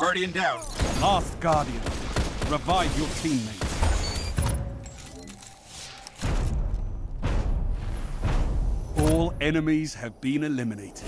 Guardian down. Last Guardian. Revive your teammates. All enemies have been eliminated.